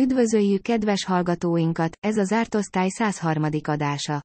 Üdvözöljük kedves hallgatóinkat, ez az Ártosztály 103. adása.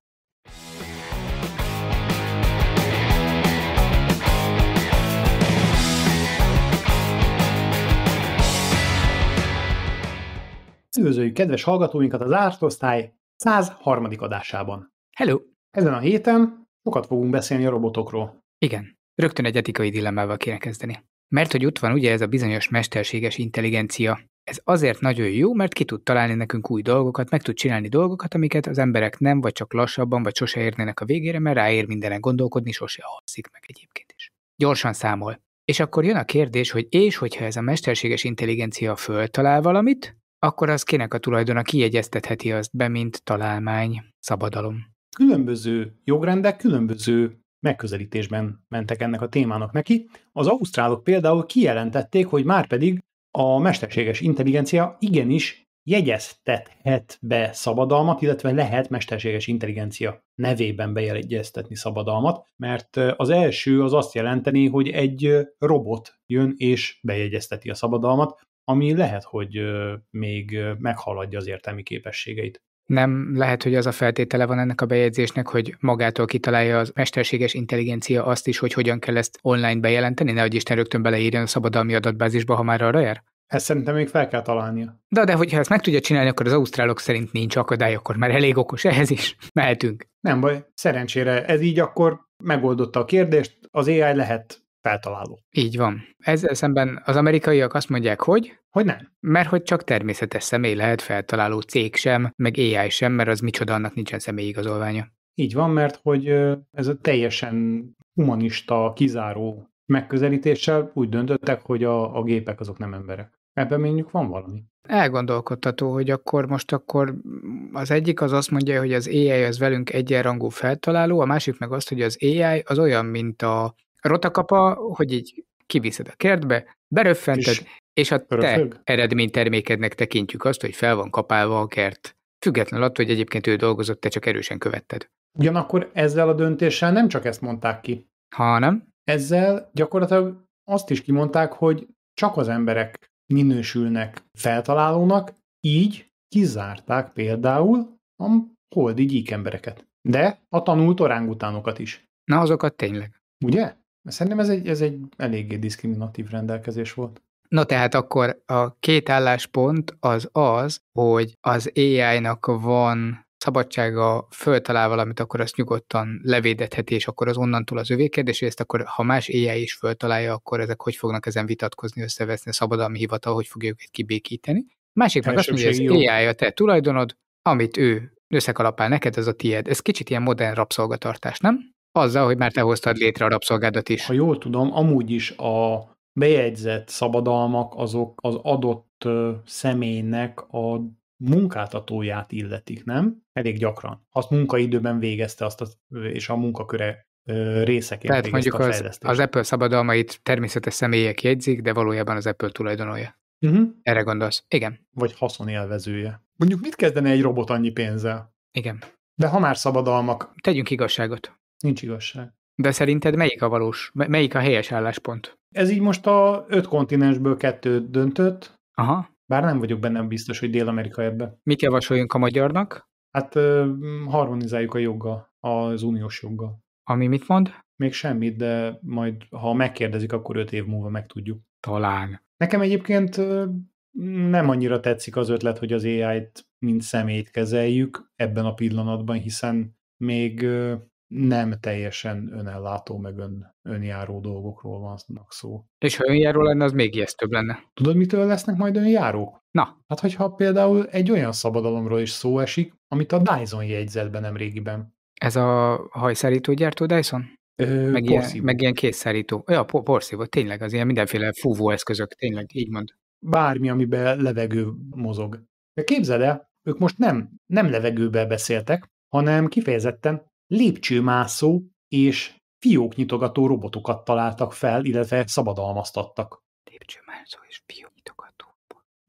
Üdvözöljük kedves hallgatóinkat az Ártosztály 103. adásában. Hello! Ezen a héten sokat fogunk beszélni a robotokról. Igen, rögtön egy etikai dilemmával kéne kezdeni. Mert hogy ott van ugye ez a bizonyos mesterséges intelligencia. Ez azért nagyon jó, mert ki tud találni nekünk új dolgokat, meg tud csinálni dolgokat, amiket az emberek nem, vagy csak lassabban, vagy sose érnének a végére, mert ráér mindenen gondolkodni, sose alszik meg egyébként is. Gyorsan számol. És akkor jön a kérdés, hogy és hogyha ez a mesterséges intelligencia föltalál valamit, akkor az kinek a tulajdona kiegyeztetheti azt be, mint találmány, szabadalom. Különböző jogrendek különböző megközelítésben mentek ennek a témának neki. Az ausztrálok például kijelentették, hogy már pedig a mesterséges intelligencia igenis jegyeztethet be szabadalmat, illetve lehet mesterséges intelligencia nevében bejegyeztetni szabadalmat, mert az első az azt jelenteni, hogy egy robot jön és bejegyezteti a szabadalmat, ami lehet, hogy még meghaladja az értelmi képességeit. Nem lehet, hogy az a feltétele van ennek a bejegyzésnek, hogy magától kitalálja az mesterséges intelligencia azt is, hogy hogyan kell ezt online bejelenteni, nehogy Isten rögtön beleírjon a szabadalmi adatbázisba, ha már arra jár? Ezt szerintem még fel kell találnia. De, de hogyha ezt meg tudja csinálni, akkor az ausztrálok szerint nincs akadály, akkor már elég okos ehhez is. Mehetünk. Nem baj, szerencsére ez így akkor megoldotta a kérdést, az AI lehet feltaláló. Így van. Ezzel szemben az amerikaiak azt mondják, hogy hogy nem? Mert hogy csak természetes személy lehet feltaláló cég sem, meg AI sem, mert az micsoda, annak nincsen személyigazolványa. Így van, mert hogy ez a teljesen humanista, kizáró megközelítéssel úgy döntöttek, hogy a, a gépek azok nem emberek. Ebben mondjuk van valami. Elgondolkodtató, hogy akkor most akkor az egyik az azt mondja, hogy az AI az velünk egyenrangú feltaláló, a másik meg azt, hogy az AI az olyan, mint a rotakapa, hogy így kiviszed a kertbe, beröffented, és, és a te eredménytermékednek tekintjük azt, hogy fel van kapálva a kert. Függetlenül attól, hogy egyébként ő dolgozott, te csak erősen követted. Ugyanakkor ezzel a döntéssel nem csak ezt mondták ki. Ha nem? Ezzel gyakorlatilag azt is kimondták, hogy csak az emberek minősülnek feltalálónak, így kizárták például a holdi gyík embereket. De a tanult orángutánokat is. Na, azokat tényleg. Ugye? Szerintem ez egy, ez egy eléggé diszkriminatív rendelkezés volt. No tehát akkor a két álláspont az az, hogy az AI-nak van szabadsága föltalál valamit, akkor azt nyugodtan levédetheti, és akkor az onnantól az övé kérdés, és ezt akkor, ha más AI is föltalálja, akkor ezek hogy fognak ezen vitatkozni, összeveszni a szabadalmi hivatal, hogy fogja őket kibékíteni. Másik meg azt mondja, hogy az AI a te tulajdonod, amit ő összekalapál neked, ez a tied. Ez kicsit ilyen modern rabszolgatartás, nem? Azzal, hogy már te hoztad létre a rabszolgádat is. Ha jól tudom, amúgy is a bejegyzett szabadalmak azok az adott személynek a munkáltatóját illetik, nem? Elég gyakran. Azt munkaidőben végezte azt, a, és a munkaköre részeként Tehát mondjuk a az, az Apple szabadalmait természetes személyek jegyzik, de valójában az Apple tulajdonolja. Uh-huh. Erre gondolsz? Igen. Vagy haszonélvezője. Mondjuk mit kezdene egy robot annyi pénzzel? Igen. De ha már szabadalmak... Tegyünk igazságot. Nincs igazság. De szerinted melyik a valós, melyik a helyes álláspont? Ez így most a öt kontinensből kettőt döntött. Aha. Bár nem vagyok benne biztos, hogy Dél-Amerika ebbe. Mit javasoljunk a magyarnak? Hát harmonizáljuk a joggal, az uniós joggal. Ami mit mond? Még semmit, de majd, ha megkérdezik, akkor öt év múlva megtudjuk. Talán. Nekem egyébként nem annyira tetszik az ötlet, hogy az AI-t mint szemét kezeljük ebben a pillanatban, hiszen még nem teljesen önellátó, meg ön, önjáró dolgokról vannak szó. És ha önjáró lenne, az még ijesztőbb lenne. Tudod, mitől lesznek majd önjárók? Na. Hát, hogyha például egy olyan szabadalomról is szó esik, amit a Dyson jegyzett be nem régiben. Ez a hajszárító gyártó Dyson? Ö, meg, ilyen, meg ilyen készszárító. Ja, porszívó, tényleg, az ilyen mindenféle fúvó eszközök, tényleg, így mond. Bármi, amiben levegő mozog. De képzeld el, ők most nem, nem levegőbe beszéltek, hanem kifejezetten lépcsőmászó és fióknyitogató robotokat találtak fel, illetve szabadalmaztattak. Lépcsőmászó és fióknyitogató.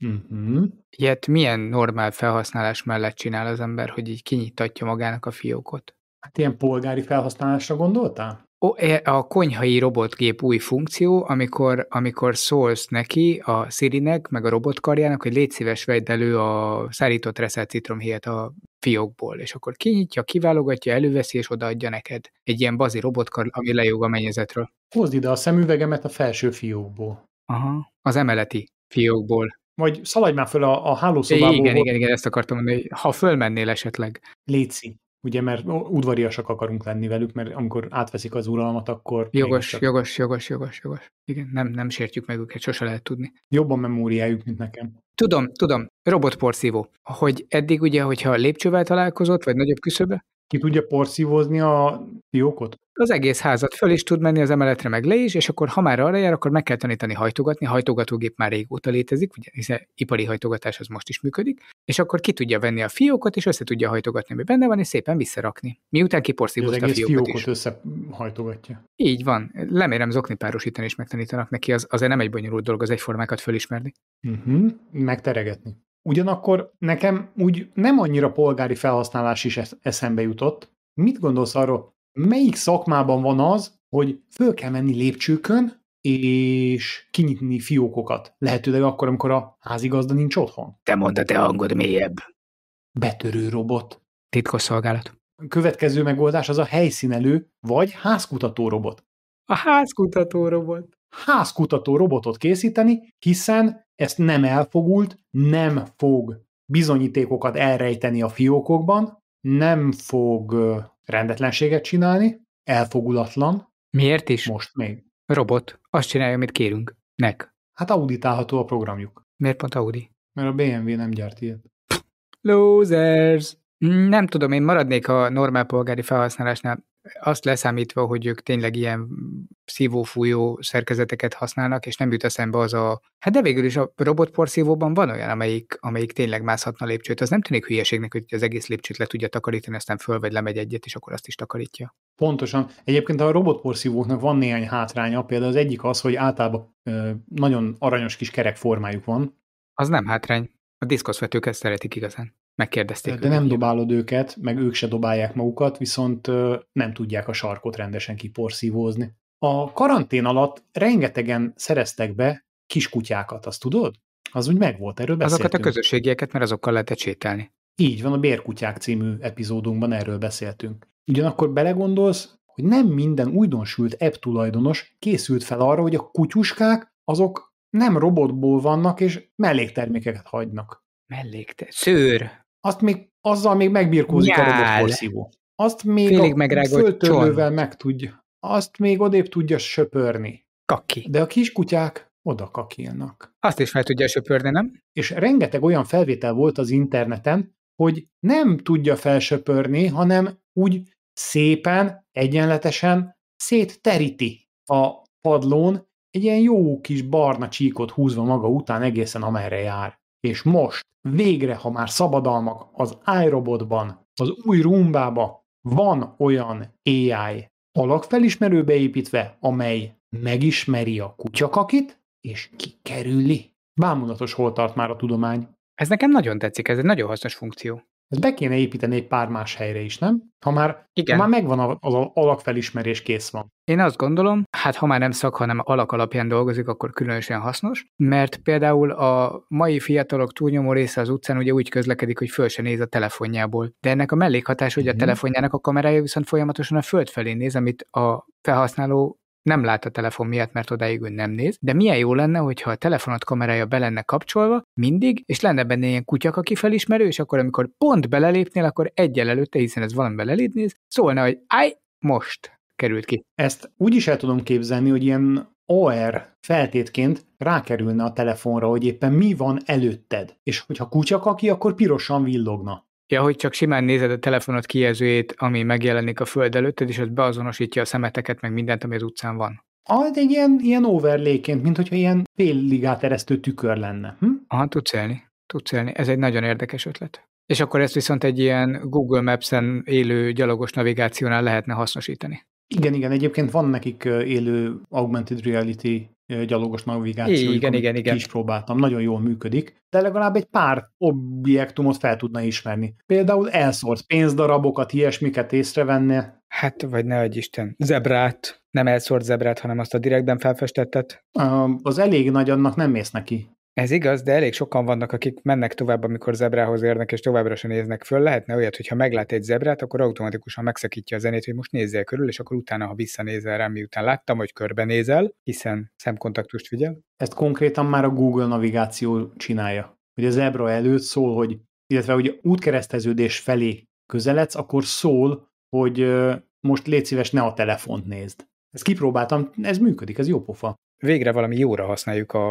Uh-huh. Ilyet milyen normál felhasználás mellett csinál az ember, hogy így kinyitatja magának a fiókot? Hát ilyen polgári felhasználásra gondoltál? E, a konyhai robotgép új funkció, amikor, amikor szólsz neki, a Sirinek, meg a robotkarjának, hogy légy szíves, vedd elő a szárított reszelt citromhéjat a fiókból, és akkor kinyitja, kiválogatja, előveszi, és odaadja neked. Egy ilyen bazi robotkar, ami lejog a mennyezetről. Hozd ide a szemüvegemet a felső fiókból. Aha, az emeleti fiókból. Vagy szaladj már föl a, a hálószobából. Igen, igen, igen, ezt akartam mondani, ha fölmennél esetleg. Léci. Ugye, mert udvariasak akarunk lenni velük, mert amikor átveszik az uralmat, akkor... Jogos, csak... jogos, jogos, jogos, jogos. Igen, nem, nem sértjük meg őket, sose lehet tudni. Jobban memóriájuk, mint nekem. Tudom, tudom, robotporszívó. Hogy eddig ugye, hogyha lépcsővel találkozott, vagy nagyobb küszöbe, ki tudja porszívozni a fiókot? Az egész házat föl is tud menni az emeletre, meg le is, és akkor ha már arra jár, akkor meg kell tanítani hajtogatni. Hajtogatógép már régóta létezik, ugye, hiszen ipari hajtogatás az most is működik, és akkor ki tudja venni a fiókot, és össze tudja hajtogatni, ami benne van, és szépen visszarakni. Miután kiporszívozta a fiókot, fiókot is. összehajtogatja. Így van. Lemérem zokni párosítani, és megtanítanak neki, az, azért nem egy bonyolult dolog az egyformákat fölismerni. Uh-huh. Megteregetni. Ugyanakkor nekem úgy nem annyira polgári felhasználás is eszembe jutott. Mit gondolsz arról, melyik szakmában van az, hogy föl kell menni lépcsőkön, és kinyitni fiókokat. Lehetőleg akkor, amikor a házigazda nincs otthon. Te mondd, te hangod mélyebb. Betörő robot. Titkos szolgálat. A következő megoldás az a helyszínelő, vagy házkutató robot. A házkutató robot. Házkutató robotot készíteni, hiszen ezt nem elfogult, nem fog bizonyítékokat elrejteni a fiókokban, nem fog rendetlenséget csinálni, elfogulatlan. Miért is? Most még. Robot. Azt csinálja, amit kérünk. Nek. Hát auditálható a programjuk. Miért pont Audi? Mert a BMW nem gyárt ilyet. Losers! Nem tudom, én maradnék a normál polgári felhasználásnál azt leszámítva, hogy ők tényleg ilyen szívófújó szerkezeteket használnak, és nem jut eszembe az a... Hát de végül is a robotporszívóban van olyan, amelyik, amelyik tényleg mászhatna lépcsőt. Az nem tűnik hülyeségnek, hogy az egész lépcsőt le tudja takarítani, aztán föl vagy lemegy egyet, és akkor azt is takarítja. Pontosan. Egyébként a robotporszívóknak van néhány hátránya, például az egyik az, hogy általában nagyon aranyos kis kerek formájuk van. Az nem hátrány. A diszkoszvetők ezt szeretik igazán. Megkérdezték. De nem dobálod őket, meg ők se dobálják magukat, viszont nem tudják a sarkot rendesen kiporszívózni. A karantén alatt rengetegen szereztek be kiskutyákat, azt tudod? Az úgy megvolt, erről beszéltünk. Azokat a közösségieket, mert azokkal lehetett sétálni. Így van, a Bérkutyák című epizódunkban erről beszéltünk. Ugyanakkor belegondolsz, hogy nem minden újdonsült app tulajdonos készült fel arra, hogy a kutyuskák azok nem robotból vannak, és melléktermékeket hagynak. Mellékter... Szőr azt még, azzal még megbirkózik Nyál. a robotporszívó. Azt még Félig a föltörlővel meg tudja. Azt még odébb tudja söpörni. Kaki. De a kiskutyák oda kakilnak. Azt is fel tudja söpörni, nem? És rengeteg olyan felvétel volt az interneten, hogy nem tudja felsöpörni, hanem úgy szépen, egyenletesen szétteríti a padlón, egy ilyen jó kis barna csíkot húzva maga után egészen amerre jár. És most végre, ha már szabadalmak az iRobotban, az új Rumbába van olyan AI alakfelismerő beépítve, amely megismeri a kutyakakit, és kikerüli. Bámulatos hol tart már a tudomány. Ez nekem nagyon tetszik, ez egy nagyon hasznos funkció. Ezt be kéne építeni egy pár más helyre is, nem? Ha már, Igen. Ha már megvan az alakfelismerés, kész van. Én azt gondolom, hát ha már nem szak, hanem alak alapján dolgozik, akkor különösen hasznos, mert például a mai fiatalok túlnyomó része az utcán ugye úgy közlekedik, hogy föl se néz a telefonjából. De ennek a mellékhatás, hogy a mhm. telefonjának a kamerája viszont folyamatosan a föld felé néz, amit a felhasználó nem lát a telefon miatt, mert odáig ő nem néz, de milyen jó lenne, hogyha a telefonot kamerája be lenne kapcsolva mindig, és lenne benne ilyen kutyak, aki felismerő, és akkor amikor pont belelépnél, akkor egyel előtte, hiszen ez valami beléd néz, szólna, hogy állj, most került ki. Ezt úgy is el tudom képzelni, hogy ilyen OR feltétként rákerülne a telefonra, hogy éppen mi van előtted. És hogyha kutyakaki, akkor pirosan villogna. Ja, hogy csak simán nézed a telefonot kijelzőjét, ami megjelenik a föld előtted, és az beazonosítja a szemeteket, meg mindent, ami az utcán van. Ah, egy ilyen, ilyen overléként, mint hogyha ilyen fél eresztő tükör lenne. Hm? Aha, tudsz élni. Tudsz élni. Ez egy nagyon érdekes ötlet. És akkor ezt viszont egy ilyen Google Maps-en élő gyalogos navigációnál lehetne hasznosítani. Igen, igen, egyébként van nekik élő augmented reality gyalogos navigáció. Igen, igen, igen. is próbáltam, nagyon jól működik, de legalább egy pár objektumot fel tudna ismerni. Például elszórt pénzdarabokat, ilyesmiket észrevenne. Hát, vagy ne adj Isten, zebrát, nem elszórt zebrát, hanem azt a direktben felfestettet. Az elég nagy, annak nem mész neki. Ez igaz, de elég sokan vannak, akik mennek tovább, amikor zebrához érnek, és továbbra sem néznek föl. Lehetne olyat, hogy ha meglát egy zebrát, akkor automatikusan megszakítja a zenét, hogy most nézzél körül, és akkor utána, ha visszanézel rá, miután láttam, hogy körbenézel, hiszen szemkontaktust figyel. Ezt konkrétan már a Google navigáció csinálja. Hogy a zebra előtt szól, hogy, illetve hogy útkereszteződés felé közeledsz, akkor szól, hogy most légy szíves, ne a telefont nézd. Ezt kipróbáltam, ez működik, ez jó pofa. Végre valami jóra használjuk a,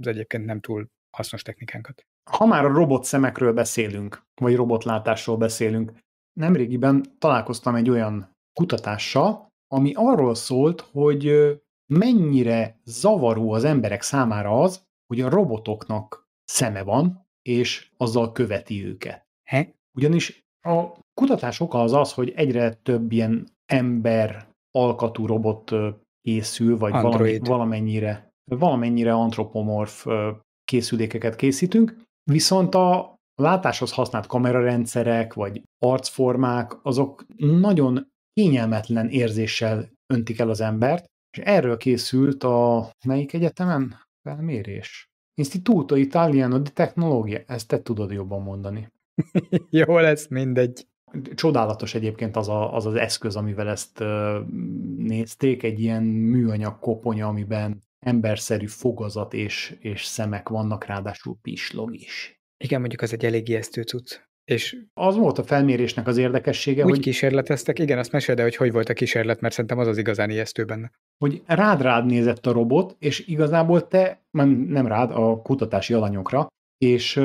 az egyébként nem túl hasznos technikánkat. Ha már a robot szemekről beszélünk, vagy robotlátásról beszélünk, nemrégiben találkoztam egy olyan kutatással, ami arról szólt, hogy mennyire zavaró az emberek számára az, hogy a robotoknak szeme van, és azzal követi őket. He? Ugyanis a kutatás oka az az, hogy egyre több ilyen ember alkatú robot készül, vagy valami, valamennyire, valamennyire antropomorf készülékeket készítünk, viszont a látáshoz használt kamerarendszerek, vagy arcformák, azok nagyon kényelmetlen érzéssel öntik el az embert, és erről készült a melyik egyetemen? Felmérés. Instituto Italiano di Tecnologia, ezt te tudod jobban mondani. Jó lesz, mindegy. Csodálatos egyébként az, a, az az eszköz, amivel ezt nézték, egy ilyen műanyag koponya, amiben emberszerű fogazat és, és szemek vannak, ráadásul pislog is. Igen, mondjuk az egy elég ijesztő cucc. És az volt a felmérésnek az érdekessége, úgy hogy... kísérleteztek, igen, azt mesél, de hogy hogy volt a kísérlet, mert szerintem az az igazán ijesztő benne. Hogy rád-rád nézett a robot, és igazából te, nem rád, a kutatási alanyokra, és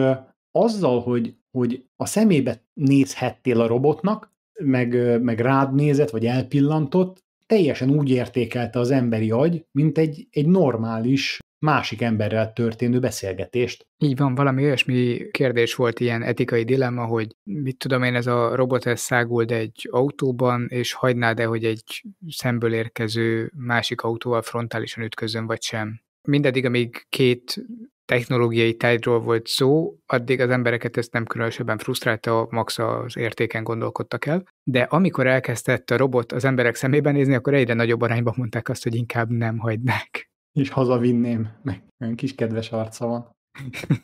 azzal, hogy, hogy a szemébe nézhettél a robotnak, meg, meg rád nézett, vagy elpillantott, teljesen úgy értékelte az emberi agy, mint egy, egy normális másik emberrel történő beszélgetést. Így van, valami olyasmi kérdés volt, ilyen etikai dilemma, hogy mit tudom én, ez a robot ez száguld egy autóban, és hagynád-e, hogy egy szemből érkező másik autóval frontálisan ütközön, vagy sem. Mindeddig, amíg két technológiai tárgyról volt szó, addig az embereket ezt nem különösebben frusztrálta, max az értéken gondolkodtak el, de amikor elkezdett a robot az emberek szemében nézni, akkor egyre nagyobb arányban mondták azt, hogy inkább nem hagynák. És hazavinném, meg olyan kis kedves arca van.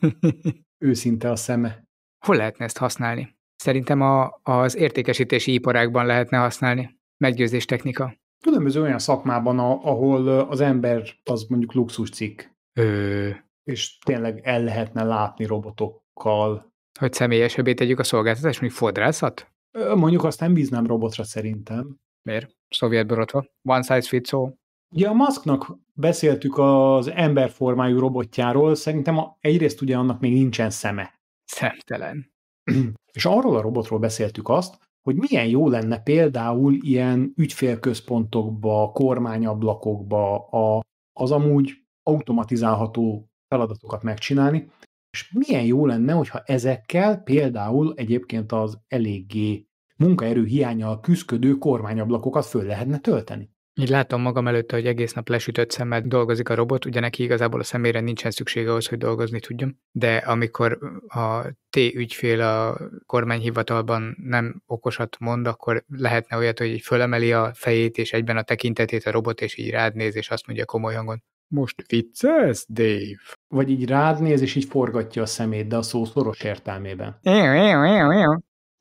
Őszinte a szeme. Hol lehetne ezt használni? Szerintem a, az értékesítési iparágban lehetne használni. Meggyőzés technika. Különböző olyan szakmában, ahol az ember az mondjuk luxuscikk. Ö, és tényleg el lehetne látni robotokkal. Hogy személyesebbé tegyük a szolgáltatást, mondjuk fodrászat? Mondjuk azt nem bíznám robotra szerintem. Miért? Szovjet borotva. One size fits all. Ugye a Musknak beszéltük az emberformájú robotjáról, szerintem a, egyrészt ugye annak még nincsen szeme. Szemtelen. És arról a robotról beszéltük azt, hogy milyen jó lenne például ilyen ügyfélközpontokba, kormányablakokba a, az amúgy automatizálható feladatokat megcsinálni, és milyen jó lenne, hogyha ezekkel például egyébként az eléggé munkaerő hiányal küzdködő kormányablakokat föl lehetne tölteni. Így látom magam előtte, hogy egész nap lesütött szemmel dolgozik a robot, ugye neki igazából a szemére nincsen szüksége ahhoz, hogy dolgozni tudjon, de amikor a T ügyfél a kormányhivatalban nem okosat mond, akkor lehetne olyat, hogy fölemeli a fejét és egyben a tekintetét a robot, és így rád néz, és azt mondja komoly hangon, most viccelsz, Dave? Vagy így rád néz, és így forgatja a szemét, de a szó szoros értelmében.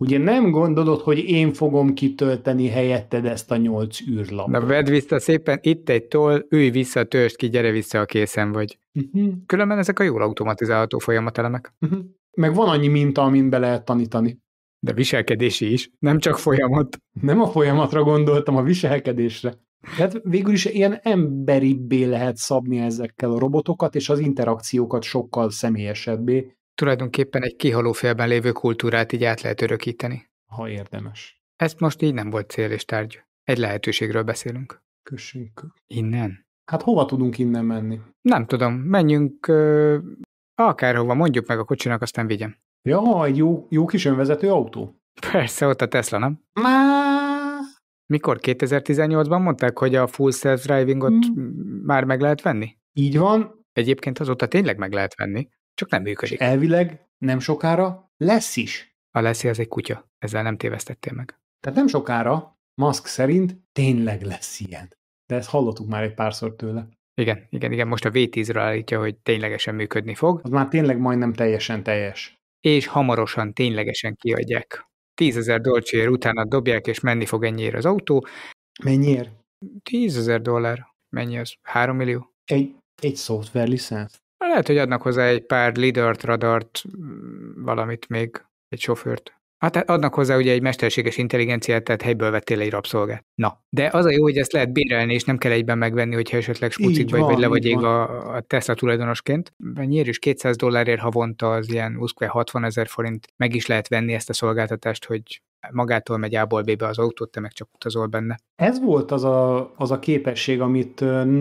Ugye nem gondolod, hogy én fogom kitölteni helyetted ezt a nyolc űrlapot? Na vedd vissza szépen, itt egy toll, ülj vissza, törst ki, gyere vissza, a készen vagy. Uh-huh. Különben ezek a jól automatizálható folyamatelemek. Uh-huh. Meg van annyi minta, amin be lehet tanítani. De viselkedési is, nem csak folyamat. Nem a folyamatra gondoltam, a viselkedésre. Tehát végül is ilyen emberibbé lehet szabni ezekkel a robotokat, és az interakciókat sokkal személyesebbé. Tulajdonképpen egy kihaló félben lévő kultúrát így át lehet örökíteni. Ha érdemes. Ezt most így nem volt cél és tárgy. Egy lehetőségről beszélünk. Köszönjük. Innen? Hát hova tudunk innen menni? Nem tudom, menjünk ö, akárhova, mondjuk meg a kocsinak, aztán vigyem. Ja, egy jó, jó kis önvezető autó? Persze, ott a Tesla, nem? Már mikor? 2018-ban mondták, hogy a full self-drivingot hmm. már meg lehet venni? Így van. Egyébként azóta tényleg meg lehet venni, csak nem működik. És elvileg nem sokára lesz is. A lesz az egy kutya. Ezzel nem tévesztettél meg. Tehát nem sokára Musk szerint tényleg lesz ilyen. De ezt hallottuk már egy párszor tőle. Igen, igen, igen, most a V10-ről állítja, hogy ténylegesen működni fog. Az már tényleg majdnem teljesen teljes. És hamarosan ténylegesen kiadják. 10 ezer dolcsér utána dobják, és menni fog ennyiért az autó. Mennyiért? 10 ezer dollár. Mennyi az? 3 millió? Egy, egy szoftver licensz? Lehet, hogy adnak hozzá egy pár lidart, radart, valamit még, egy sofőrt. Hát adnak hozzá ugye egy mesterséges intelligenciát, tehát helyből vettél egy rabszolgát. Na, de az a jó, hogy ezt lehet bérelni, és nem kell egyben megvenni, hogyha esetleg smucik vagy, van, vagy le vagy ég a, a Tesla tulajdonosként. Mennyiért is 200 dollárért havonta az ilyen 60 ezer forint, meg is lehet venni ezt a szolgáltatást, hogy magától megy A-ból B-be az autót, te meg csak utazol benne. Ez volt az a, az a képesség, amit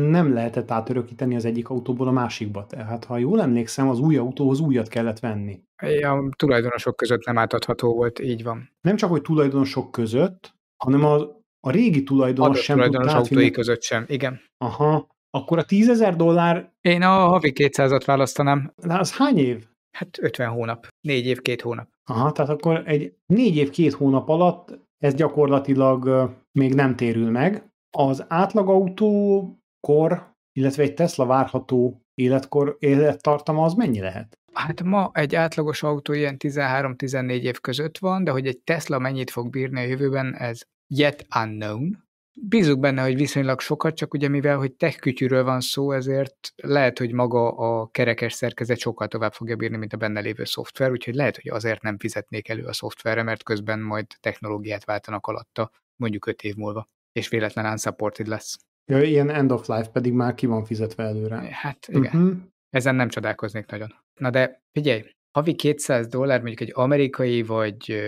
nem lehetett átörökíteni az egyik autóból a másikba. Tehát, ha jól emlékszem, az új autóhoz újat kellett venni. A tulajdonosok között nem átadható volt, így van. Nem csak, hogy tulajdonosok között, hanem a, a régi tulajdonos Adott sem tulajdonos autói között sem, igen. Aha, akkor a 10 ezer dollár... Én a havi 200-at választanám. De az hány év? Hát 50 hónap. Négy év, két hónap. Aha, tehát akkor egy négy év, két hónap alatt ez gyakorlatilag még nem térül meg. Az átlagautó-kor, illetve egy Tesla várható életkor, élettartama az mennyi lehet? Hát ma egy átlagos autó ilyen 13-14 év között van, de hogy egy Tesla mennyit fog bírni a jövőben, ez yet unknown. Bízunk benne, hogy viszonylag sokat, csak ugye mivel, hogy tech kütyűről van szó, ezért lehet, hogy maga a kerekes szerkezet sokkal tovább fogja bírni, mint a benne lévő szoftver, úgyhogy lehet, hogy azért nem fizetnék elő a szoftverre, mert közben majd technológiát váltanak alatta, mondjuk 5 év múlva, és véletlen unsupported lesz. Ja, ilyen end of life pedig már ki van fizetve előre. Hát igen. Uh-huh. Ezen nem csodálkoznék nagyon. Na de figyelj, havi 200 dollár mondjuk egy amerikai vagy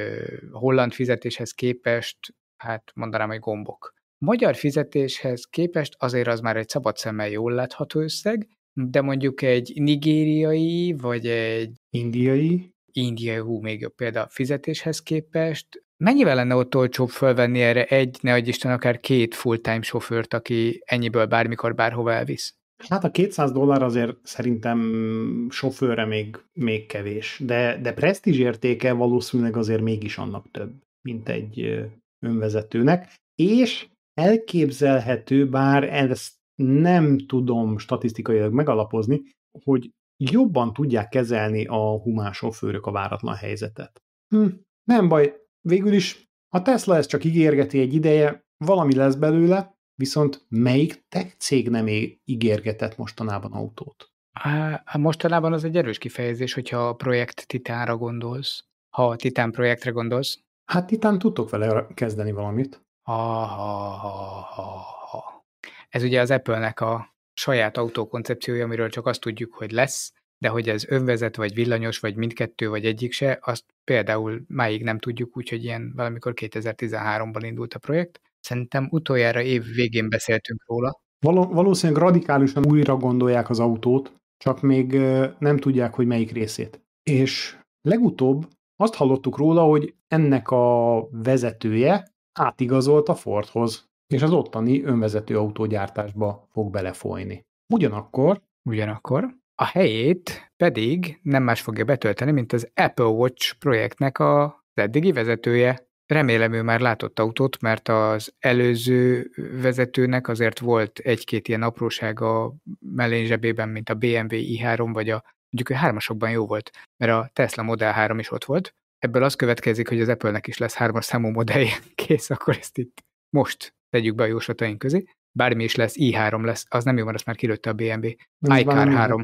holland fizetéshez képest, hát mondanám, hogy gombok. Magyar fizetéshez képest azért az már egy szabad szemmel jól látható összeg, de mondjuk egy nigériai, vagy egy indiai, indiai, hú, még jobb példa. Fizetéshez képest, mennyivel lenne ott olcsóbb fölvenni erre egy, ne adj Isten, akár két full-time sofőrt, aki ennyiből bármikor bárhova elvisz? Hát a 200 dollár azért szerintem sofőrre még, még kevés, de, de presztízs értéke valószínűleg azért mégis annak több, mint egy önvezetőnek, és elképzelhető, bár ezt nem tudom statisztikailag megalapozni, hogy jobban tudják kezelni a humán sofőrök a váratlan helyzetet. Hm, nem baj, végül is a Tesla ezt csak ígérgeti egy ideje, valami lesz belőle, viszont melyik tech cég nem ígérgetett mostanában autót? Há, mostanában az egy erős kifejezés, hogyha a projekt Titánra gondolsz. Ha a Titán projektre gondolsz. Hát Titán tudtok vele kezdeni valamit. Ha, ha, ha, ha, ha. Ez ugye az Apple-nek a saját autókoncepciója, amiről csak azt tudjuk, hogy lesz, de hogy ez önvezet, vagy villanyos, vagy mindkettő, vagy egyik se, azt például máig nem tudjuk, úgyhogy ilyen valamikor 2013-ban indult a projekt. Szerintem utoljára év végén beszéltünk róla. Való, valószínűleg radikálisan újra gondolják az autót, csak még nem tudják, hogy melyik részét. És legutóbb azt hallottuk róla, hogy ennek a vezetője átigazolt a Fordhoz, és az ottani önvezető autógyártásba fog belefolyni. Ugyanakkor, ugyanakkor a helyét pedig nem más fogja betölteni, mint az Apple Watch projektnek az eddigi vezetője. Remélem ő már látott autót, mert az előző vezetőnek azért volt egy-két ilyen apróság a mellén zsebében, mint a BMW i3, vagy a mondjuk a hármasokban jó volt, mert a Tesla Model 3 is ott volt, ebből az következik, hogy az Apple-nek is lesz hármas számú modellje. Kész, akkor ezt itt most tegyük be a jóslataink közé. Bármi is lesz, i3 lesz, az nem jó, mert azt már kilőtte a BMW. iCar 3.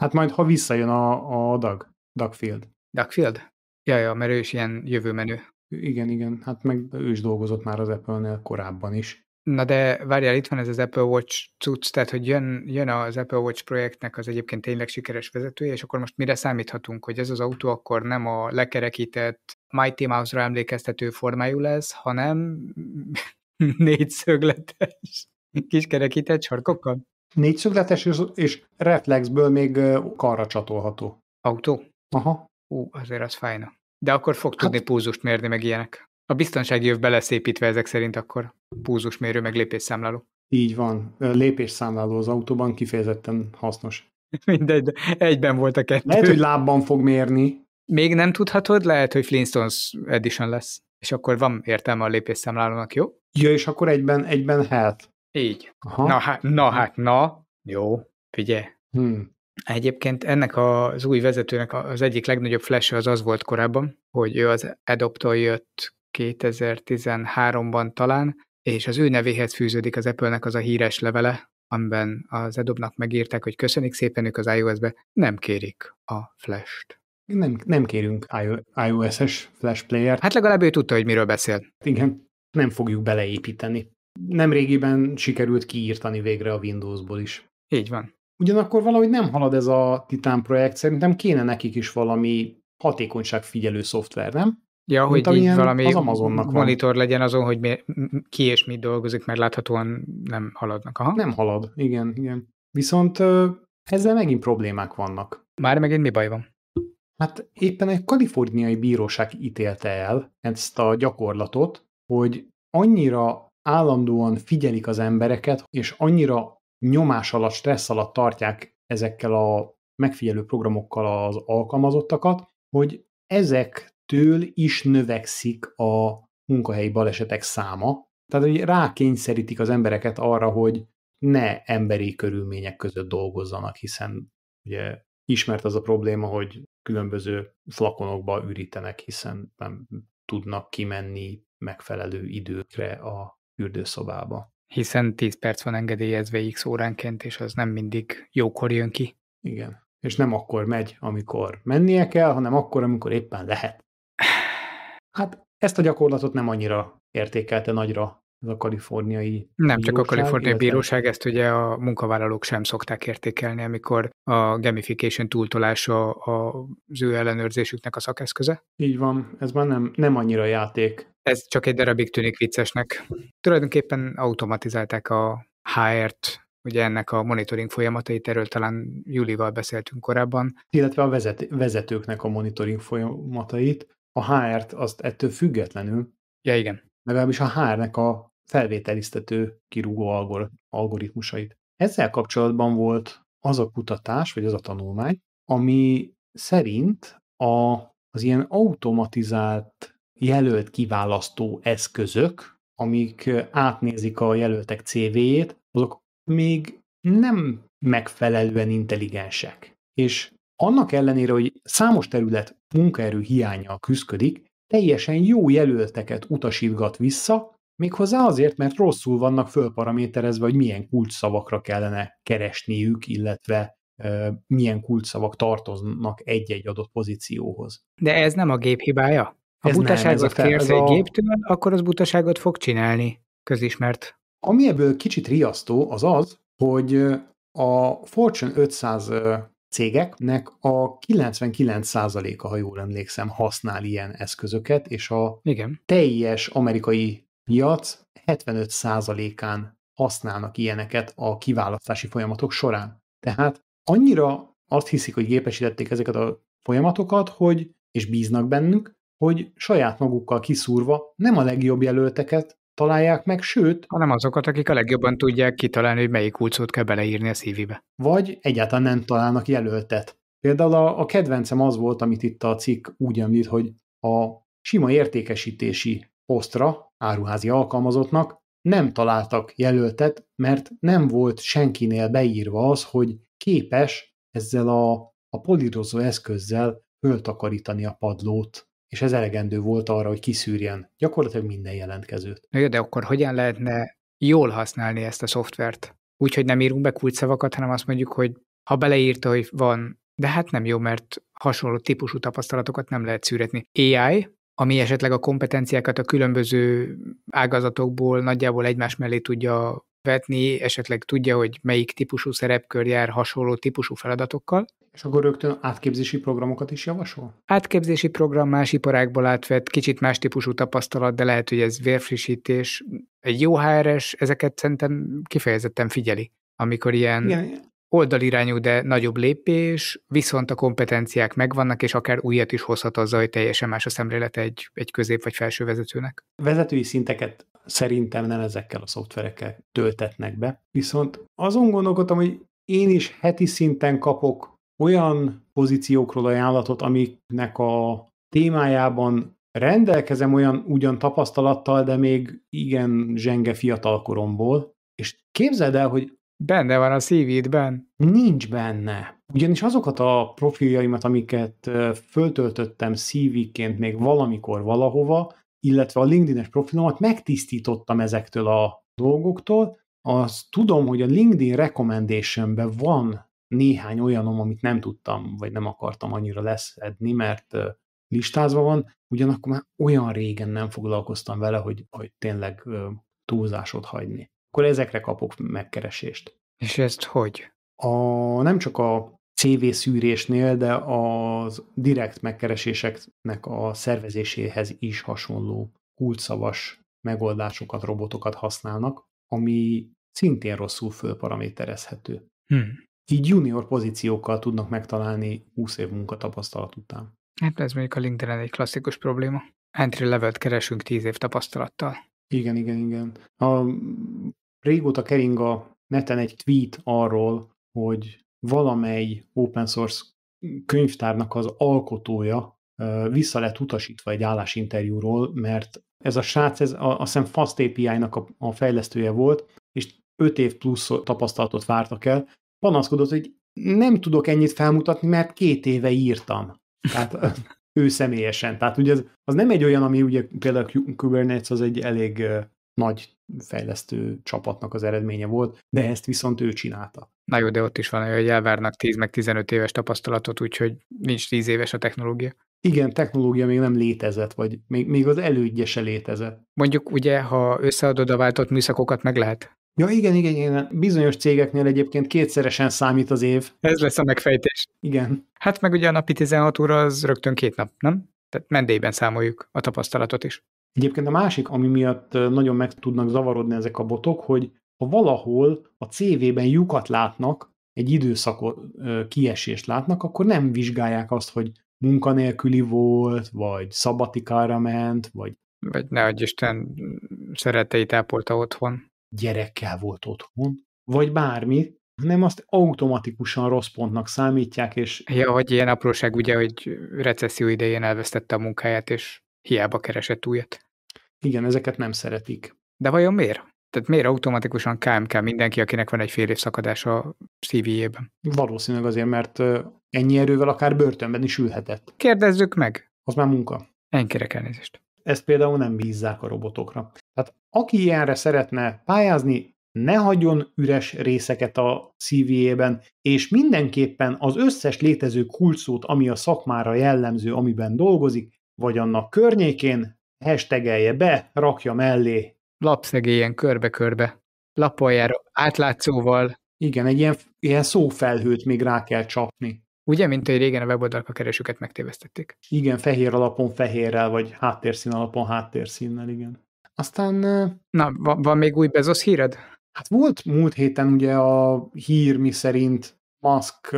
Hát majd, ha visszajön a, a Doug, Dougfield. Dougfield? Ja, ja, mert ő is ilyen jövőmenő. Igen, igen, hát meg ő is dolgozott már az Apple-nél korábban is. Na de várjál, itt van ez az Apple Watch cucc, tehát hogy jön, jön az Apple Watch projektnek az egyébként tényleg sikeres vezetője, és akkor most mire számíthatunk, hogy ez az autó akkor nem a lekerekített Mighty Mouse-ra emlékeztető formájú lesz, hanem négyszögletes, kiskerekített sarkokkal? Négyszögletes és reflexből még karra csatolható. Autó? Aha. Ú, azért az fájna. De akkor fog tudni hát... púzust mérni meg ilyenek. A biztonsági öv beleszépítve ezek szerint akkor púzusmérő meg lépésszámláló. Így van. Lépésszámláló az autóban kifejezetten hasznos. Mindegy, de egyben volt a kettő. Lehet, hogy lábban fog mérni. Még nem tudhatod, lehet, hogy Flintstones Edition lesz. és akkor van értelme a lépésszámlálónak, jó? Ja, és akkor egyben, egyben health. Így. Aha. Na hát, na hát, na. Jó, figyelj. Hmm. Egyébként ennek az új vezetőnek az egyik legnagyobb flash az az volt korábban, hogy ő az Adopt-tól jött 2013-ban talán, és az ő nevéhez fűződik az Apple-nek az a híres levele, amiben az Adobe-nak megírták, hogy köszönik szépen ők az iOS-be, nem kérik a Flash-t. Nem, nem kérünk iOS-es Flash Player-t. Hát legalább ő tudta, hogy miről beszél. Igen, nem fogjuk beleépíteni. Nemrégiben sikerült kiírtani végre a Windowsból is. Így van. Ugyanakkor valahogy nem halad ez a Titan projekt, szerintem kéne nekik is valami hatékonyságfigyelő szoftver, nem? Ja, Mint hogy így valami az Amazonnak van. monitor legyen azon, hogy mi, ki és mit dolgozik, mert láthatóan nem haladnak. Aha. Nem halad, igen, igen. Viszont ezzel megint problémák vannak. Már megint mi baj van? Hát éppen egy kaliforniai bíróság ítélte el ezt a gyakorlatot, hogy annyira állandóan figyelik az embereket, és annyira nyomás alatt, stressz alatt tartják ezekkel a megfigyelő programokkal az alkalmazottakat, hogy ezektől is növekszik a munkahelyi balesetek száma. Tehát, hogy rákényszerítik az embereket arra, hogy ne emberi körülmények között dolgozzanak, hiszen ugye ismert az a probléma, hogy különböző flakonokba ürítenek, hiszen nem tudnak kimenni megfelelő időkre a fürdőszobába. Hiszen 10 perc van engedélyezve x óránként, és az nem mindig jókor jön ki. Igen. És nem akkor megy, amikor mennie kell, hanem akkor, amikor éppen lehet. Hát ezt a gyakorlatot nem annyira értékelte nagyra ez a kaliforniai Nem csak a kaliforniai illetve- bíróság, ezt ugye a munkavállalók sem szokták értékelni, amikor a gamification túltolása az ő ellenőrzésüknek a szakeszköze. Így van, ez már nem, nem annyira játék. Ez csak egy darabig tűnik viccesnek. Tulajdonképpen automatizálták a HR-t, ugye ennek a monitoring folyamatait, erről talán Julival beszéltünk korábban. Illetve a vezet, vezetőknek a monitoring folyamatait. A HR-t azt ettől függetlenül, Ja, igen. legalábbis a HR-nek a felvételiztető kirúgó algor, algoritmusait. Ezzel kapcsolatban volt az a kutatás, vagy az a tanulmány, ami szerint a, az ilyen automatizált jelölt kiválasztó eszközök, amik átnézik a jelöltek CV-jét, azok még nem megfelelően intelligensek. És annak ellenére, hogy számos terület munkaerő hiányjal küzdik, teljesen jó jelölteket utasítgat vissza, méghozzá azért, mert rosszul vannak fölparaméterezve, hogy milyen kulcsszavakra kellene keresniük, illetve milyen kulcsszavak tartoznak egy-egy adott pozícióhoz. De ez nem a gép hibája? Ha Ez nem, butaságot ez a kérsz ez egy a- géptől, akkor az butaságot fog csinálni. Közismert. Ami ebből kicsit riasztó, az az, hogy a Fortune 500 ö, cégeknek a 99%-a, ha jól emlékszem, használ ilyen eszközöket, és a Igen. teljes amerikai piac 75%-án használnak ilyeneket a kiválasztási folyamatok során. Tehát annyira azt hiszik, hogy gépesítették ezeket a folyamatokat, hogy, és bíznak bennük, hogy saját magukkal kiszúrva nem a legjobb jelölteket találják meg, sőt, Hanem azokat, akik a legjobban tudják kitalálni, hogy melyik kulcsot kell beleírni a CV-be. vagy egyáltalán nem találnak jelöltet. Például a, a kedvencem az volt, amit itt a cikk úgy említ, hogy a sima értékesítési posztra áruházi alkalmazottnak nem találtak jelöltet, mert nem volt senkinél beírva az, hogy képes ezzel a, a polírozó eszközzel föltakarítani a padlót, és ez elegendő volt arra, hogy kiszűrjen gyakorlatilag minden jelentkezőt. Na jó, de akkor hogyan lehetne jól használni ezt a szoftvert? Úgy, hogy nem írunk be kulcsszavakat, hanem azt mondjuk, hogy ha beleírta, hogy van, de hát nem jó, mert hasonló típusú tapasztalatokat nem lehet szűretni. AI, ami esetleg a kompetenciákat a különböző ágazatokból nagyjából egymás mellé tudja vetni, esetleg tudja, hogy melyik típusú szerepkör jár hasonló típusú feladatokkal. És akkor rögtön átképzési programokat is javasol? Átképzési program más iparákból átvett, kicsit más típusú tapasztalat, de lehet, hogy ez vérfrissítés. Egy jó HRS ezeket szerintem kifejezetten figyeli, amikor ilyen Igen, oldalirányú, de nagyobb lépés, viszont a kompetenciák megvannak, és akár újat is hozhat azzal, hogy teljesen más a szemlélete egy, egy közép vagy felső vezetőnek. vezetői szinteket szerintem nem ezekkel a szoftverekkel töltetnek be. Viszont azon gondolkodtam, hogy én is heti szinten kapok olyan pozíciókról ajánlatot, amiknek a témájában rendelkezem olyan ugyan tapasztalattal, de még igen zsenge fiatal koromból, és képzeld el, hogy Benne van a CV-dben. nincs benne. Ugyanis azokat a profiljaimat, amiket föltöltöttem CV-ként még valamikor valahova, illetve a LinkedIn-es profilomat megtisztítottam ezektől a dolgoktól, azt tudom, hogy a LinkedIn recommendation van néhány olyanom, amit nem tudtam, vagy nem akartam annyira leszedni, mert listázva van, ugyanakkor már olyan régen nem foglalkoztam vele, hogy, hogy tényleg túlzásot hagyni. Akkor ezekre kapok megkeresést. És ezt hogy? A, nem csak a CV szűrésnél, de az direkt megkereséseknek a szervezéséhez is hasonló kulcsszavas megoldásokat, robotokat használnak, ami szintén rosszul fölparaméterezhető. Hm. Így junior pozíciókkal tudnak megtalálni 20 év munkatapasztalat után. Hát ez mondjuk a LinkedIn egy klasszikus probléma. Entry level keresünk 10 év tapasztalattal. Igen, igen, igen. A, régóta kering a neten egy tweet arról, hogy valamely open source könyvtárnak az alkotója vissza lett utasítva egy állásinterjúról, mert ez a srác, ez a, azt hiszem Fast API-nak a, a fejlesztője volt, és 5 év plusz tapasztalatot vártak el, panaszkodott, hogy nem tudok ennyit felmutatni, mert két éve írtam. Tehát ő személyesen. Tehát ugye az, az nem egy olyan, ami ugye például Kubernetes az egy elég uh, nagy fejlesztő csapatnak az eredménye volt, de ezt viszont ő csinálta. Na jó, de ott is van hogy elvárnak 10 meg 15 éves tapasztalatot, úgyhogy nincs 10 éves a technológia. Igen, technológia még nem létezett, vagy még, még az elődje se létezett. Mondjuk ugye, ha összeadod a váltott műszakokat, meg lehet. Ja, igen, igen, igen. Bizonyos cégeknél egyébként kétszeresen számít az év. Ez lesz a megfejtés. Igen. Hát meg ugye a napi 16 óra az rögtön két nap, nem? Tehát mendélyben számoljuk a tapasztalatot is. Egyébként a másik, ami miatt nagyon meg tudnak zavarodni ezek a botok, hogy ha valahol a CV-ben lyukat látnak, egy időszakot kiesést látnak, akkor nem vizsgálják azt, hogy munkanélküli volt, vagy szabatikára ment, vagy Vagy ne Isten, szeretteit ápolta otthon. Gyerekkel volt otthon, vagy bármi, hanem azt automatikusan rossz pontnak számítják, és Ja, hogy ilyen apróság ugye, hogy recesszió idején elvesztette a munkáját, és hiába keresett újat. igen, ezeket nem szeretik. De vajon miért? Tehát miért automatikusan KMK mindenki, akinek van egy fél év szakadás a CV-jében? Valószínűleg azért, mert ennyi erővel akár börtönben is ülhetett. Kérdezzük meg. Az már munka. Kérek elnézést. Ezt például nem bízzák a robotokra. Tehát aki ilyenre szeretne pályázni, ne hagyjon üres részeket a CV-ében, és mindenképpen az összes létező kulcsszót, ami a szakmára jellemző, amiben dolgozik, vagy annak környékén, hashtagelje be, rakja mellé. Lapszegélyen körbe-körbe. Lapoljára átlátszóval. Igen, egy ilyen, ilyen szófelhőt még rá kell csapni. Ugye, mint hogy régen a weboldalak keresőket megtévesztették. Igen, fehér alapon fehérrel, vagy háttérszín alapon háttérszínnel, igen. Aztán Na, van, van még új Bezos híred? Hát volt múlt héten ugye a hír, mi szerint Musk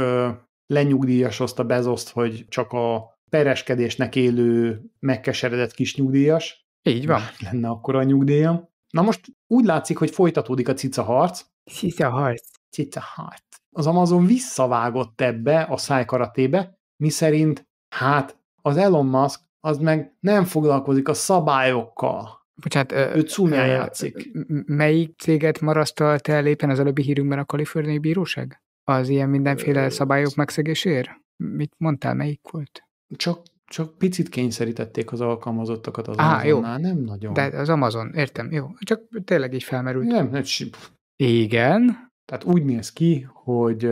lenyugdíjasozta Bezoszt, hogy csak a pereskedésnek élő megkeseredett kis nyugdíjas. Így van. Lenne akkor a nyugdíjam. Na most úgy látszik, hogy folytatódik a cica harc. Szisza harc. Cica harc. Az Amazon visszavágott ebbe a szájkaratébe, mi szerint hát az Elon Musk az meg nem foglalkozik a szabályokkal. Bocsánat, Ő cúnyán ö, játszik. Melyik céget marasztalt el éppen az előbbi hírünkben a kaliforniai bíróság? Az ilyen mindenféle szabályok megszegéséért? Mit mondtál, melyik volt? Csak, csak picit kényszerítették az alkalmazottakat az Á, jó. Amazonnál, nem nagyon. De az Amazon, értem, jó. Csak tényleg így felmerült. Nem, nem, Igen. tehát úgy néz ki, hogy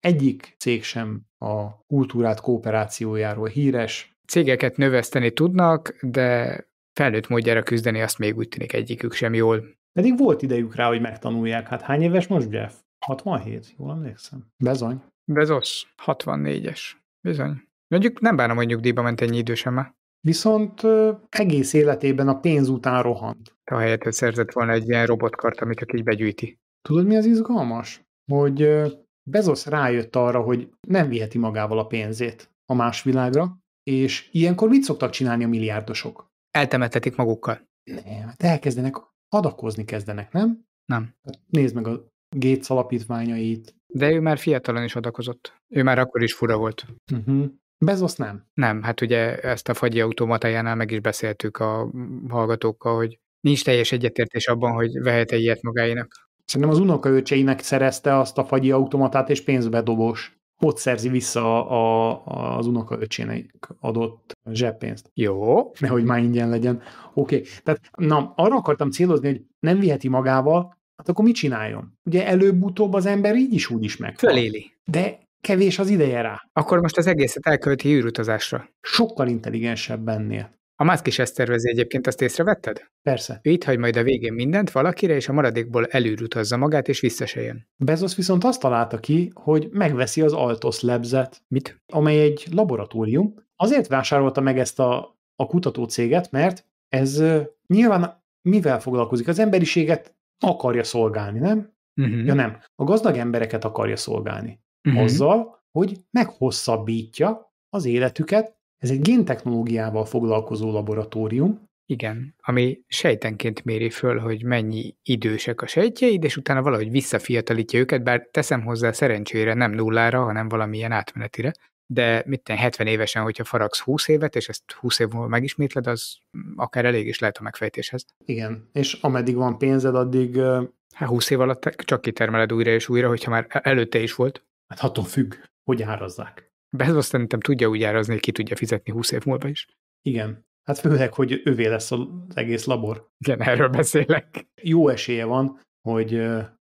egyik cég sem a kultúrát kooperációjáról híres. Cégeket növeszteni tudnak, de felnőtt módjára küzdeni azt még úgy tűnik egyikük sem jól. Pedig volt idejük rá, hogy megtanulják. Hát hány éves most Jeff? 67, jól emlékszem. Bezony. Bezos, 64-es. Bizony. Mondjuk nem bánom, hogy nyugdíjba ment ennyi idősen már. Viszont ö, egész életében a pénz után rohant. Te ahelyett, hogy szerzett volna egy ilyen robotkart, amit csak így begyűjti. Tudod, mi az izgalmas? Hogy ö, Bezos rájött arra, hogy nem viheti magával a pénzét a más világra, és ilyenkor mit szoktak csinálni a milliárdosok? Eltemetetik magukkal. Nem, hát elkezdenek, adakozni kezdenek, nem? Nem. Hát Nézd meg a Gates alapítványait. De ő már fiatalon is adakozott. Ő már akkor is fura volt. Uh-huh. Bezos nem. Nem, hát ugye ezt a fagyi automatájánál meg is beszéltük a hallgatókkal, hogy nincs teljes egyetértés abban, hogy vehet-e ilyet magáénak. Szerintem az unokaöcseinek szerezte azt a fagyi automatát, és pénzbedobós. Ott szerzi vissza a, a, az unokaöcsének adott zseppénzt. Jó. Nehogy már ingyen legyen. Oké, okay. tehát na, arra akartam célozni, hogy nem viheti magával, hát akkor mit csináljon? Ugye előbb-utóbb az ember így is úgy is meg. Föléli. De kevés az ideje rá. Akkor most az egészet elkölti űrutazásra. Sokkal intelligensebb ennél. A Musk is ezt tervezi egyébként, azt észrevetted? Persze. Ő itt hagy majd a végén mindent valakire, és a maradékból előrutazza magát, és vissza se jön. Bezos viszont azt találta ki, hogy megveszi az Altos Labs-et, Mit? amely egy laboratórium. Azért vásárolta meg ezt a, a kutatócéget, mert ez nyilván mivel foglalkozik? Az emberiséget akarja szolgálni, nem? Uh-huh. Ja nem, a gazdag embereket akarja szolgálni. Uh-huh. Azzal, hogy meghosszabbítja az életüket. Ez egy géntechnológiával foglalkozó laboratórium, Igen, ami sejtenként méri föl, hogy mennyi idősek a sejtjeid, és utána valahogy visszafiatalítja őket, bár teszem hozzá szerencsére nem nullára, hanem valamilyen átmenetire. De mit tenni, 70 évesen, hogyha faragsz 20 évet, és ezt 20 év múlva megismétled, az akár elég is lehet a megfejtéshez. igen, és ameddig van pénzed, addig Hát 20 év alatt csak kitermeled újra és újra, hogyha már előtte is volt. hát attól függ, hogy árazzák. Bezos szerintem tudja úgy árazni, hogy ki tudja fizetni 20 év múlva is. Igen, hát főleg, hogy övé lesz az egész labor. Igen, erről beszélek. Jó esélye van, hogy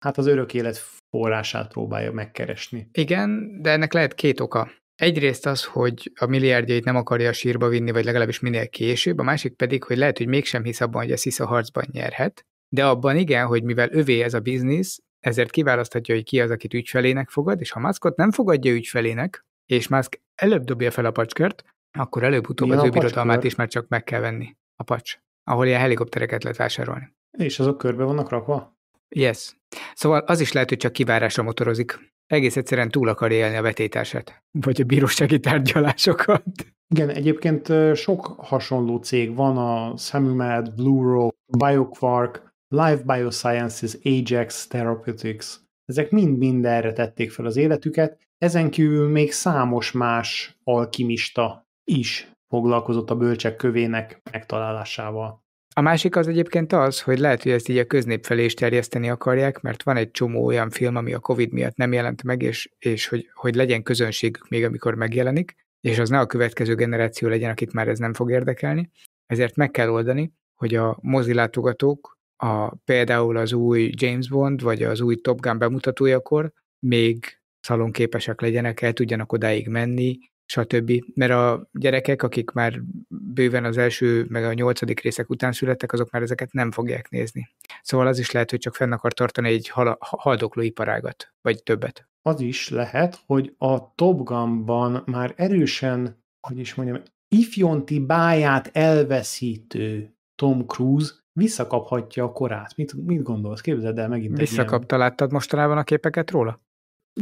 hát az örök élet forrását próbálja megkeresni. Igen, de ennek lehet két oka. Egyrészt az, hogy a milliárdjait nem akarja a sírba vinni, vagy legalábbis minél később, a másik pedig, hogy lehet, hogy mégsem hisz abban, hogy a Sisa harcban nyerhet, de abban igen, hogy mivel övé ez a biznisz, ezért kiválaszthatja, hogy ki az, akit ügyfelének fogad, és ha Muskot nem fogadja ügyfelének, és Musk előbb dobja fel a pacskört, akkor előbb-utóbb az ő birodalmát is már csak meg kell venni. A pacs. Ahol ilyen helikoptereket lehet vásárolni. És azok körbe vannak rakva? Yes. Szóval az is lehet, hogy csak kivárásra motorozik. Egész egyszerűen túl akarja élni a vetétársát. Vagy a bírósági tárgyalásokat. Igen, egyébként sok hasonló cég van, a Samumed, Blue Rock, BioQuark, Life Biosciences, Ajax Therapeutics. Ezek mind-mind erre tették fel az életüket. Ezen kívül még számos más alkimista is foglalkozott a bölcsek kövének megtalálásával. A másik az egyébként az, hogy lehet, hogy ezt így a köznép felé is terjeszteni akarják, mert van egy csomó olyan film, ami a Covid miatt nem jelent meg, és, és hogy, hogy legyen közönségük még, amikor megjelenik, és az ne a következő generáció legyen, akit már ez nem fog érdekelni. Ezért meg kell oldani, hogy a mozilátogatók a, például az új James Bond, vagy az új Top Gun bemutatójakor még szalonképesek legyenek, el tudjanak odáig menni, stb. Mert a gyerekek, akik már bőven az első, meg a nyolcadik részek után születtek, azok már ezeket nem fogják nézni. Szóval az is lehet, hogy csak fenn akar tartani egy hal- haldokló iparágat, vagy többet. Az is lehet, hogy a Top Gunban már erősen, hogy is mondjam, ifjonti báját elveszítő Tom Cruise visszakaphatja a korát. Mit, mit gondolsz? Képzeld el megint egy Visszakapta, láttad mostanában a képeket róla?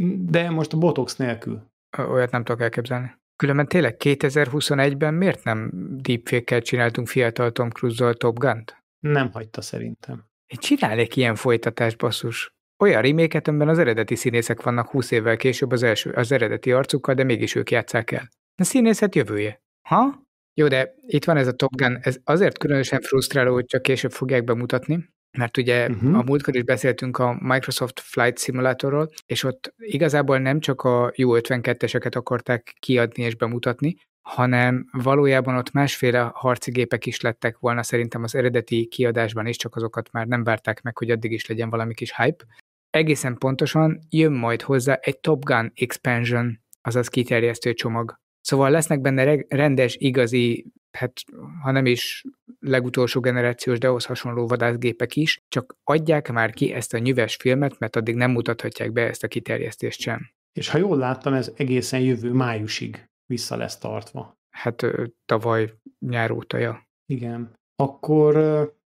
De most a botox nélkül. Olyat nem tudok elképzelni. Különben tényleg 2021-ben miért nem deepfake-kel csináltunk fiatal Tom Cruise-zal Top Gun-t? Nem hagyta szerintem. Én csinálnék ilyen folytatást, basszus. Olyan reméket, amiben az eredeti színészek vannak 20 évvel később az, első, az eredeti arcukkal, de mégis ők játszák el. A színészet jövője. Ha? Jó, de itt van ez a Top Gun, ez azért különösen frusztráló, hogy csak később fogják bemutatni, mert ugye uh-huh. a múltkor is beszéltünk a Microsoft Flight Simulatorról, és ott igazából nem csak a U-52-eseket akarták kiadni és bemutatni, hanem valójában ott másféle harci gépek is lettek volna szerintem az eredeti kiadásban is, csak azokat már nem várták meg, hogy addig is legyen valami kis hype. Egészen pontosan jön majd hozzá egy Top Gun Expansion, azaz kiterjesztő csomag. Szóval lesznek benne rendes, igazi, hát ha nem is legutolsó generációs, de ahhoz hasonló vadászgépek is, csak adják már ki ezt a nyüves filmet, mert addig nem mutathatják be ezt a kiterjesztést sem. És ha jól láttam, ez egészen jövő májusig vissza lesz tartva. Hát tavaly nyár óta, ja. Igen. Akkor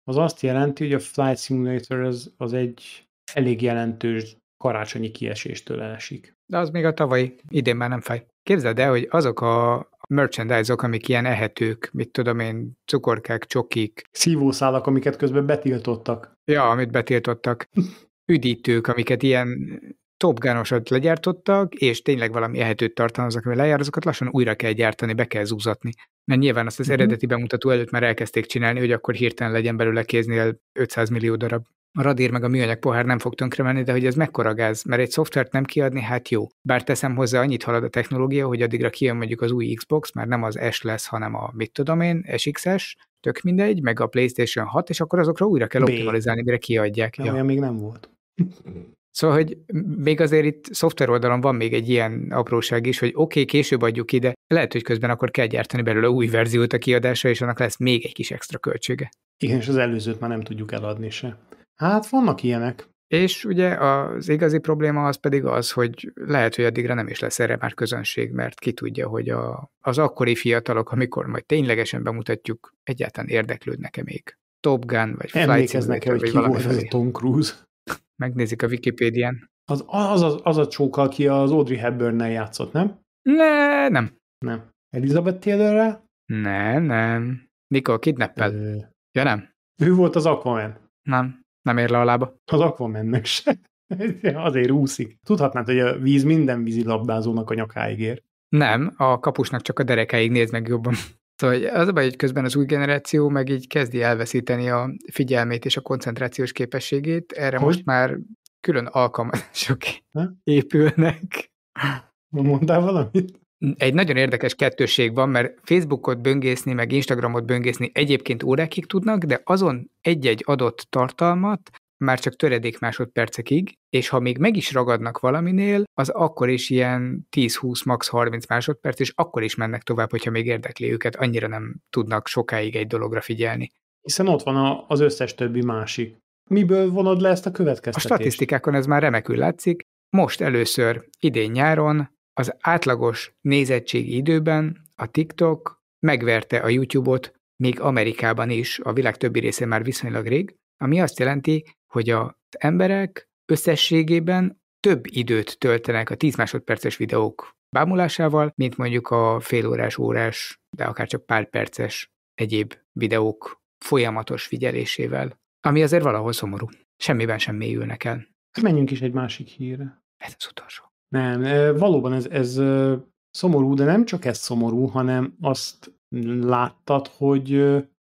az azt jelenti, hogy a Flight Simulator az, az egy elég jelentős karácsonyi kieséstől elesik. De az még a tavalyi, idén már nem fáj. Képzeld el, hogy azok a merchandise-ok, amik ilyen ehetők, mit tudom én, cukorkák, csokik, Szívószálak, amiket közben betiltottak. ja, amit betiltottak, üdítők, amiket ilyen Top Gun-osat legyártottak, és tényleg valami ehetőt tartalmaznak, ami lejár, azokat lassan újra kell gyártani, be kell zúzatni. Mert nyilván azt az Mhm. eredeti bemutató előtt már elkezdték csinálni, hogy akkor hirtelen legyen belőle kéznél 500 millió darab. A radír meg a műanyag pohár nem fog tönkre menni, de hogy ez mekkora gáz, mert egy szoftvert nem kiadni, hát jó. Bár teszem hozzá, annyit halad a technológia, hogy addigra kijön mondjuk az új Xbox, már nem az S lesz, hanem a mit tudom én, SXS, tök mindegy, meg a PlayStation 6, és akkor azokra újra kell B. optimalizálni, mire kiadják. Nem, Ja. olyan még nem volt. Szóval, hogy még azért itt szoftver oldalon van még egy ilyen apróság is, hogy oké, okay, később adjuk ide, lehet, hogy közben akkor kell gyártani belőle új verziót a kiadásra, és annak lesz még egy kis extra költsége. Igen, és az előzőt már nem tudjuk eladni se. Hát vannak ilyenek. És ugye az igazi probléma az pedig az, hogy lehet, hogy addigra nem is lesz erre már közönség, mert ki tudja, hogy a, az akkori fiatalok, amikor majd ténylegesen bemutatjuk, egyáltalán érdeklődnek-e még. Top Gun, vagy Flight Simulator, hogy vagy ki volt ez a. Tom Cruise? Megnézik a Wikipédián. Az az, az, az a csók, aki az Audrey Hepburn-nel játszott, nem? Ne, nem. Nem. Elizabeth Taylorrel? Nem, nem. Nicole kidnappel. Ö, Ja, nem. Ő volt az Aquaman. Nem. Nem ér le a lába. Az Aquamannek se. Azért úszik. Tudhatnád, hogy a víz minden vízilabdázónak a nyakáig ér. Nem, a kapusnak csak a derekáig néz meg jobban. Szóval az a baj, hogy közben az új generáció meg így kezdi elveszíteni a figyelmét és a koncentrációs képességét. Erre Hogy? most már külön alkalmazások Ha? épülnek. Mondtál valamit? Egy nagyon érdekes kettőség van, mert Facebookot böngészni, meg Instagramot böngészni egyébként órákig tudnak, de azon egy-egy adott tartalmat már csak töredék másodpercekig, és ha még meg is ragadnak valaminél, az akkor is ilyen 10-20, max 30 másodperc, és akkor is mennek tovább, hogyha még érdekli őket, annyira nem tudnak sokáig egy dologra figyelni. Hiszen ott van a, az összes többi másik. Miből vonod le ezt a A következtetést? statisztikákon ez már remekül látszik. Most először idén nyáron az átlagos nézettségi időben a TikTok megverte a YouTube-ot, még Amerikában is, a világ többi részén már viszonylag rég, ami azt jelenti, hogy az emberek összességében több időt töltenek a 10 másodperces videók bámulásával, mint mondjuk a félórás, órás, de akár csak pár perces egyéb videók folyamatos figyelésével, ami azért valahol szomorú. Semmiben sem mélyülnek el. Menjünk is egy másik hírre. Ez az utolsó. Nem, valóban ez, ez szomorú, de nem csak ez szomorú, hanem azt láttad, hogy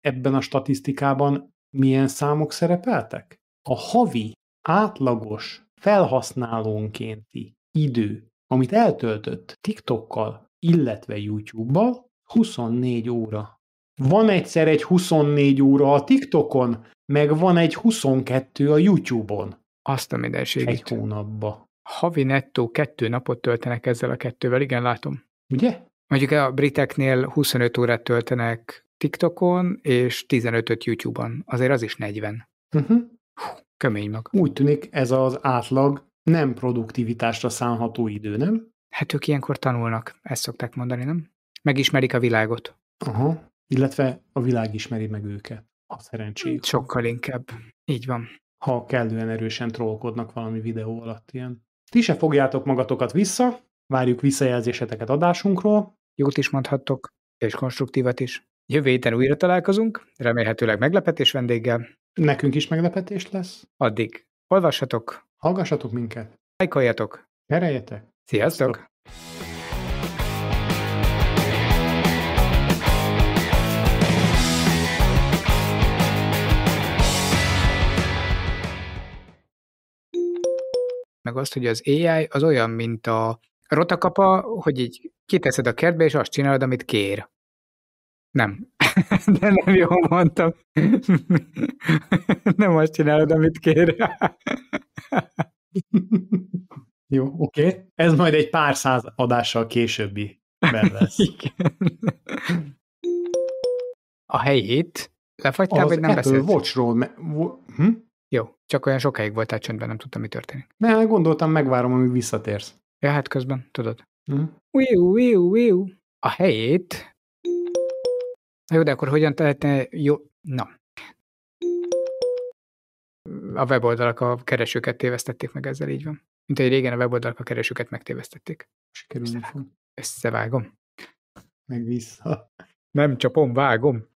ebben a statisztikában milyen számok szerepeltek? A havi átlagos felhasználónkénti idő, amit eltöltött TikTokkal, illetve YouTube-bal, 24 óra. Van egyszer egy 24 óra a TikTokon, meg van egy 22 a YouTube-on Azt a egy mindenségét. hónapba. Havi nettó kettő napot töltenek ezzel a kettővel, igen, látom. Ugye? Mondjuk a briteknél 25 órát töltenek TikTokon, és 15-öt YouTube-on. Azért az is 40. Uh-huh. Kömény mag. Úgy tűnik ez az átlag nem produktivitásra szánható idő, nem? Hát ők ilyenkor tanulnak, ezt szokták mondani, nem? Megismerik a világot. Aha. Illetve a világ ismeri meg őket. A szerencséjük. Sokkal inkább. Így van. Ha kellően erősen trollkodnak valami videó alatt ilyen. Ti se fogjátok magatokat vissza, várjuk visszajelzéseteket adásunkról. Jót is mondhattok, és konstruktívat is. Jövő héten újra találkozunk, remélhetőleg meglepetés vendéggel. Nekünk is meglepetés lesz. Addig olvassatok, Hallgassatok minket. lájkoljatok. Kerejetek. Sziasztok! Meg azt, hogy az AI az olyan, mint a rotakapa, hogy így kiteszed a kertbe, és azt csinálod, amit kér. Nem. De nem jól mondtam. Nem azt csinálod, amit kér. Jó, oké. Okay. Ez majd egy pár száz adással későbbi lesz. Igen. A helyét lefagytál, vagy nem Apple beszélsz? Watchról... Me- hm? Jó, csak olyan sokáig voltál csöndben, nem tudtam, mi történik. Ne, gondoltam, megvárom, amíg visszatérsz. Ja, hát közben, tudod. Hm? Wiu, wiu. A helyét... Na Jó, de akkor hogyan lehetne... Jó, na. A weboldalak a keresőket tévesztették meg ezzel, így van. Mint egy régen a weboldalak a keresőket megtévesztették. Sikerülni fog. Összevágom. Meg vissza. Nem csapom, vágom.